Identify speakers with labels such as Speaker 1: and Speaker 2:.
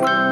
Speaker 1: Bye.